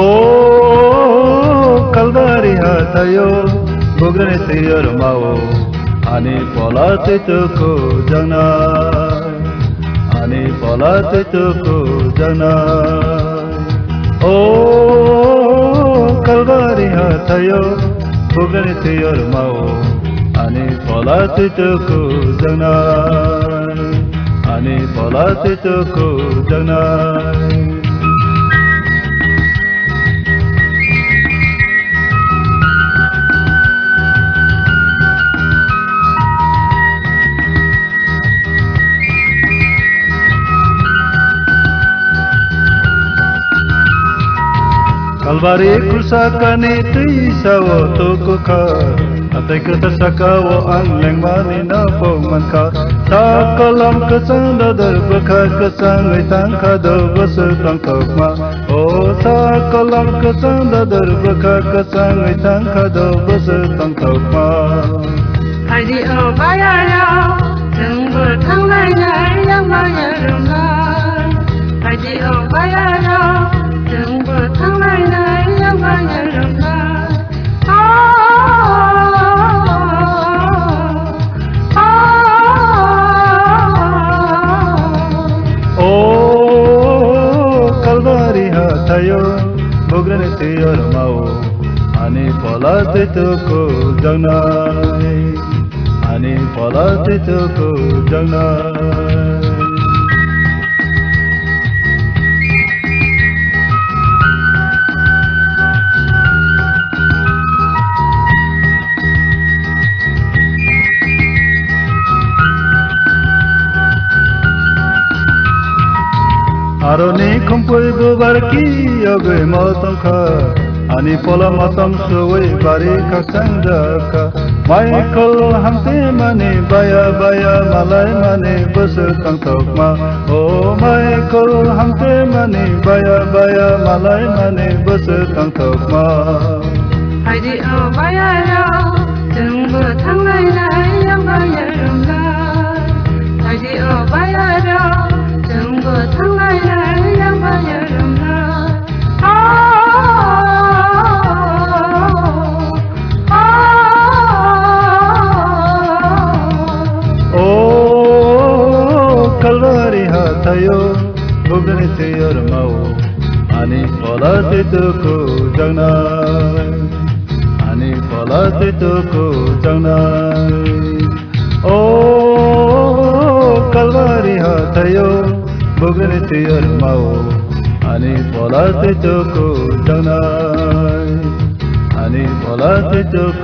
oo kalbaari haatayo bogresiyormawo ani polaatituku jana ani polaatituku jana oo kalbaari haatayo bogresiyormawo ani polaatituku jana ani polaatituku jana Alvarikusakan itisa wo tukuka Atai kata saka wo angleng mani na pogman ka Takalam kasang dadar baka kasang itang kada basa tangkakma O takalam kasang dadar baka kasang itang kada basa tangkakma Hadi o bayaya Tenggur tanglai nyai yang bayar rumah थयो भोग्रने तिहारमा हो अनि फल त्यतोको जग्न अनि फल त्यतोको जग्न মাৰণী খম্পৈ বোবাৰ কি অগৈ মতংখা আনি পল মতম চৈ বাৰী কাচাং জাকা মাইকল হামতে মানে বায়া বায়া মালাই মানে বসে কান্তক মা। ও মাইকল হামতে মানে বায়া বায়া মালাই মানে বসে কান্তক মা। হাইদি ও বায়া রাও জন্ম থাং भुगने तर मलाई दुःख ओ कलवारी हायो भुगले तर माउ अनि बोलाति दुःख अनि बोलाति दुःख